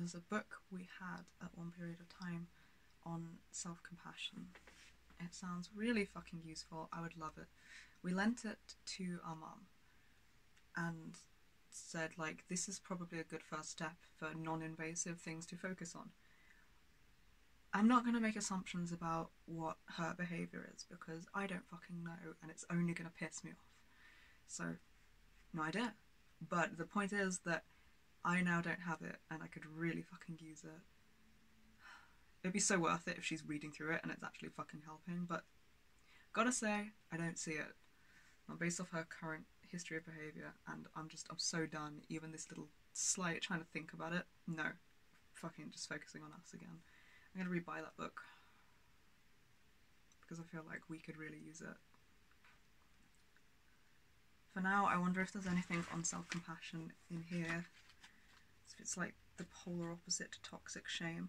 there's a book we had at one period of time on self compassion. It sounds really fucking useful. I would love it. We lent it to our mum and said, like, this is probably a good first step for non invasive things to focus on. I'm not going to make assumptions about what her behaviour is because I don't fucking know and it's only going to piss me off. So, no idea. But the point is that I now don't have it and I could really fucking use it. It'd be so worth it if she's reading through it and it's actually fucking helping, but gotta say, I don't see it. Based off her current history of behaviour, and I'm just, I'm so done. Even this little slight trying to think about it, no. Fucking just focusing on us again. I'm gonna rebuy that book because I feel like we could really use it. For now, I wonder if there's anything on self compassion in here. It's like the polar opposite to toxic shame.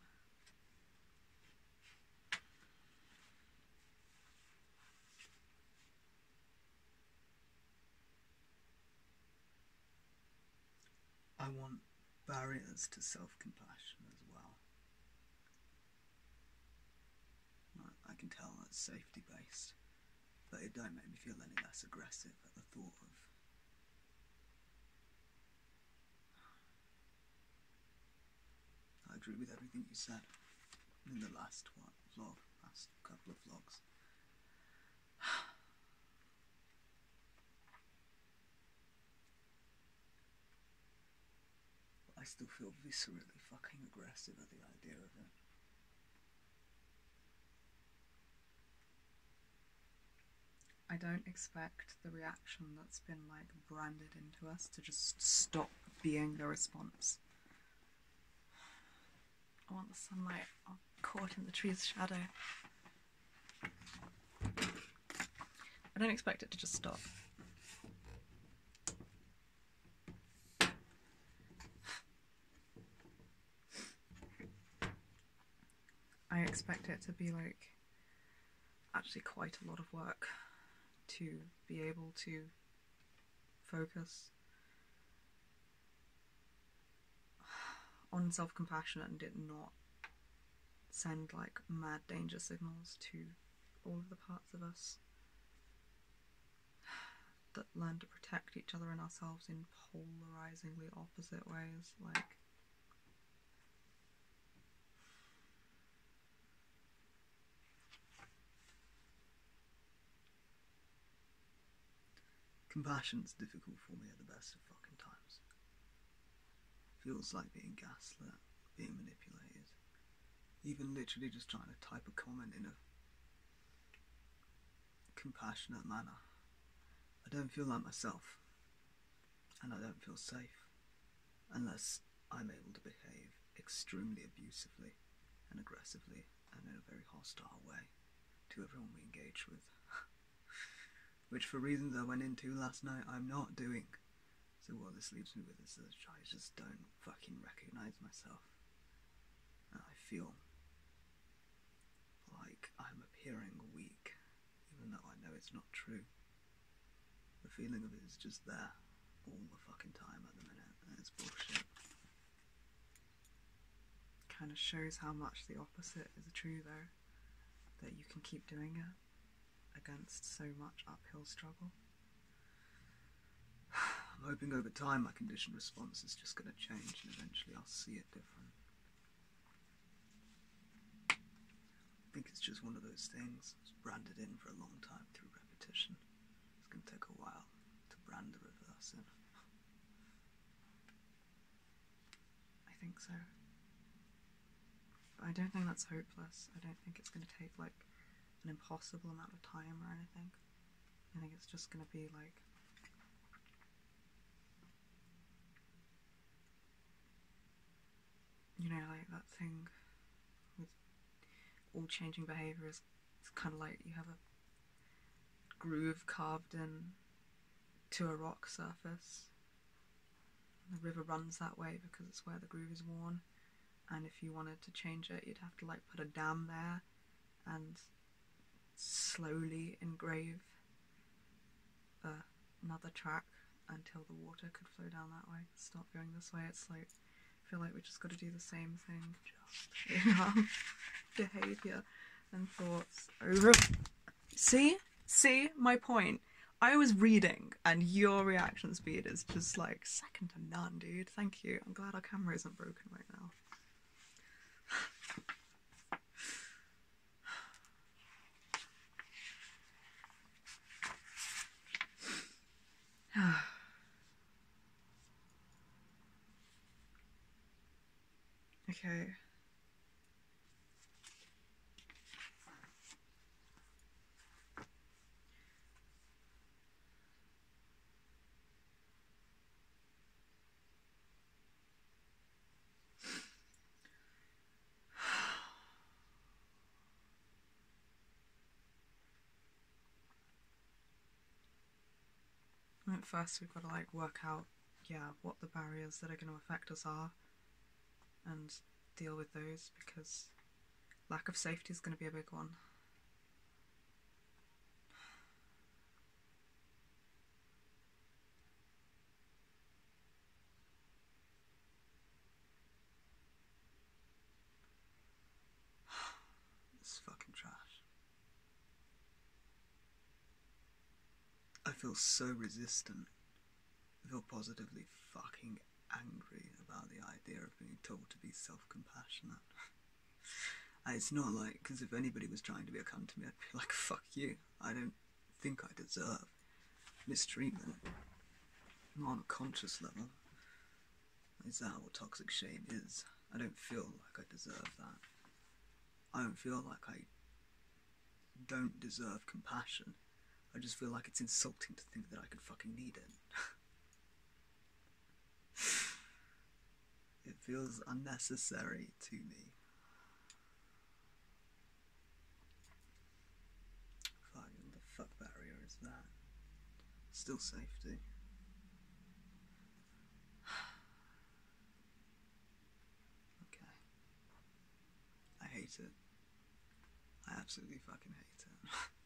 I want barriers to self compassion as well. I, I can tell that's safety based, but it don't make me feel any less aggressive at the thought of. I agree with everything you said in the last one vlog, last couple of vlogs. I still feel viscerally fucking aggressive at the idea of it. I don't expect the reaction that's been like branded into us to just stop being the response. I want the sunlight caught in the tree's shadow. I don't expect it to just stop. I expect it to be like actually quite a lot of work to be able to focus on self compassion and did not send like mad danger signals to all of the parts of us that learn to protect each other and ourselves in polarizingly opposite ways. Like, Compassion's difficult for me at the best of fucking. Feels like being gaslit, being manipulated. Even literally just trying to type a comment in a compassionate manner. I don't feel like myself. And I don't feel safe unless I'm able to behave extremely abusively and aggressively and in a very hostile way to everyone we engage with which for reasons I went into last night, I'm not doing. So what this leaves me with is that I just don't fucking recognise myself. And I feel like I'm appearing weak, even though I know it's not true. The feeling of it is just there all the fucking time at the minute, and it's bullshit. kind of shows how much the opposite is true, though. That you can keep doing it against so much uphill struggle. Hoping over time my conditioned response is just going to change and eventually I'll see it different. I think it's just one of those things. It's branded in for a long time through repetition. It's going to take a while to brand the reverse in. I think so. But I don't think that's hopeless. I don't think it's going to take like an impossible amount of time or anything. I think it's just going to be like you know, like that thing with all changing behaviour is it's kind of like you have a groove carved in to a rock surface. The river runs that way because it's where the groove is worn, and if you wanted to change it, you'd have to like put a dam there and slowly engrave uh, another track until the water could flow down that way. Stop going this way. It's like feel like we just got to do the same thing just in our behavior and thoughts over. See, see my point. I was reading, and your reaction speed is just like second to none, dude. Thank you. I'm glad our camera isn't broken right now. Okay. First, we've got to like work out, yeah, what the barriers that are going to affect us are, and deal with those because lack of safety is going to be a big one. Is fucking trash. I feel so resistant. I feel positively fucking angry about the idea of being told to be self compassionate. it's not like, because if anybody was trying to be a cunt to me, I'd be like, fuck you. I don't think I deserve mistreatment. Not on a conscious level. Is that what toxic shame is? I don't feel like I deserve that. I don't feel like I don't deserve compassion. I just feel like it's insulting to think that I could fucking need it. it feels unnecessary to me. Fucking the fuck barrier is that? Still safety. okay. I hate it. I absolutely fucking hate it.